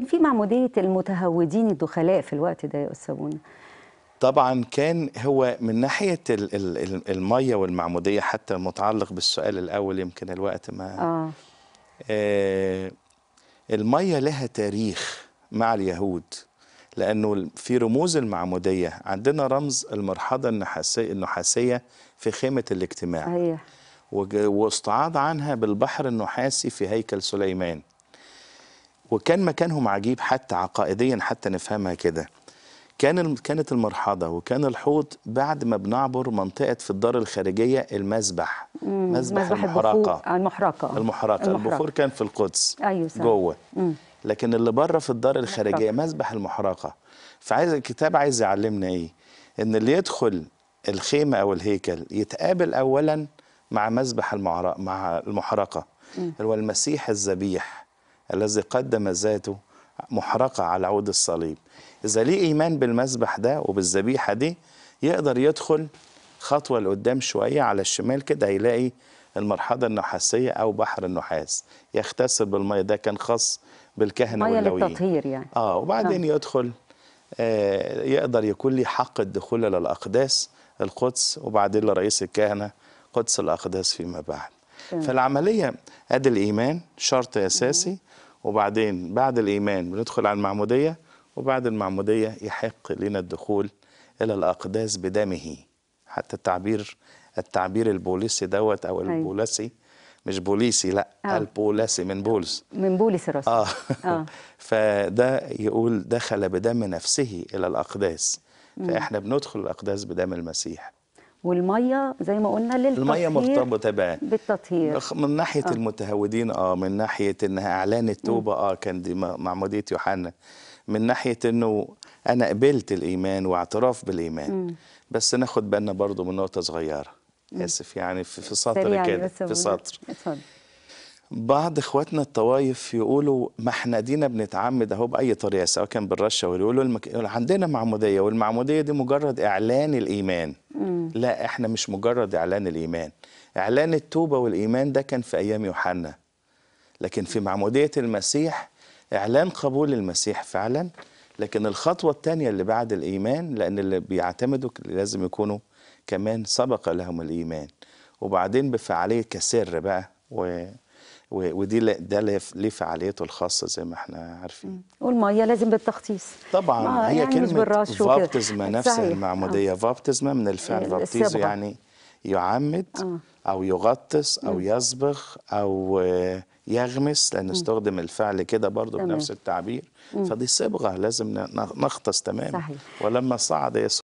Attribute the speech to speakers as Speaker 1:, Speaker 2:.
Speaker 1: كان في معمودية المتهودين الدخلاء في الوقت ده يا أستاذ
Speaker 2: طبعا كان هو من ناحية ال- ال- ال- المية والمعمودية حتى متعلق بالسؤال الأول يمكن الوقت ما
Speaker 1: آه.
Speaker 2: آه المية لها تاريخ مع اليهود لأنه في رموز المعمودية. عندنا رمز المرحاضة النحاسية, النحاسية في خيمة الاجتماع. وج- واستعاض عنها بالبحر النحاسي في هيكل سليمان. وكان مكانهم عجيب حتى عقائديا حتى نفهمها كده. كان كانت المرحاضة وكان الحوض بعد ما بنعبر منطقة في الدار الخارجية المسبح مسبح
Speaker 1: مذبح
Speaker 2: المحرقة.
Speaker 1: المحرقة.
Speaker 2: المحرقة. البخور كان في القدس
Speaker 1: أيوة صح.
Speaker 2: جوه.
Speaker 1: مم.
Speaker 2: لكن اللي بره في الدار الخارجية مسبح المحرقة. فعايز الكتاب عايز يعلمنا إيه؟ إن اللي يدخل الخيمة أو الهيكل يتقابل اولا مع مسبح المعر- مع المحرقة. هو المسيح الذبيح. الذي قدم ذاته محرقة على عود الصليب. إذا ليه إيمان بالمسبح ده وبالذبيحة دي يقدر يدخل خطوة لقدام شوية على الشمال كده هيلاقي المرحاضة النحاسية أو بحر النحاس. يغتسل بالمية ده كان خاص بالكهنة
Speaker 1: مية
Speaker 2: واللويين
Speaker 1: للتطهير يعني.
Speaker 2: آه وبعدين يدخل آه يقدر يكون لي حق الدخول إلى الأقداس القدس وبعدين لرئيس الكهنة قدس الأقداس فيما بعد.
Speaker 1: تمام.
Speaker 2: فالعملية ادي الإيمان شرط أساسي. وبعدين بعد الإيمان بندخل على المعمودية وبعد المعمودية يحق لنا الدخول إلى الأقداس بدمه. حتى التعبير التعبير البوليسي دوت أو
Speaker 1: أيوة.
Speaker 2: البولسي مش بوليسي لأ
Speaker 1: آه.
Speaker 2: البولسي من بولس.
Speaker 1: من بولس الرسول.
Speaker 2: آه,
Speaker 1: آه.
Speaker 2: فده يقول دخل بدم نفسه إلى الأقداس. فإحنا بندخل الأقداس بدم المسيح.
Speaker 1: والمية زي ما قلنا للتطهير
Speaker 2: المية مرتبطه بقى
Speaker 1: بالتطهير.
Speaker 2: من ناحية المتهودين آه من ناحية انها إعلان التوبة آه كان دي م- معموديه يوحنا. من ناحية إنه أنا قبلت الإيمان واعتراف بالإيمان. بس ناخد بالنا برضو من نقطة صغيرة. آسف يعني في, في سطر كده في. سطر. بعض إخواتنا الطوايف يقولوا ما إحنا دينا بنتعمد أهو بأي طريقة سواء كان بالرشة ولا يقولوا المك... عندنا معمودية والمعمودية دي مجرد إعلان الإيمان. لا إحنا مش مجرد إعلان الإيمان. إعلان التوبة والإيمان ده كان في أيام يوحنا. لكن في معمودية المسيح إعلان قبول المسيح فعلا. لكن الخطوة الثانية اللي بعد الإيمان لأن اللي بيعتمدوا لازم يكونوا كمان سبق لهم الإيمان. وبعدين بفعالية كسر بقى و... ودي ده ليه- فعاليته الخاصة زي ما إحنا عارفين
Speaker 1: والمية لازم بالتخصيص
Speaker 2: طبعا
Speaker 1: آه،
Speaker 2: هي
Speaker 1: يعني كلمة.
Speaker 2: فابتزما نفس
Speaker 1: صحيح.
Speaker 2: المعمودية فابتزما من الفعل
Speaker 1: آه،
Speaker 2: فابتيزو
Speaker 1: الصبغة.
Speaker 2: يعني يعمد
Speaker 1: آه.
Speaker 2: أو يغطس أو يصبغ أو آه، يغمس لأن استخدم الفعل كده
Speaker 1: تمام.
Speaker 2: بنفس التعبير فدي صبغه لازم نغطس تماما
Speaker 1: صحيح.
Speaker 2: ولما صعد يسوع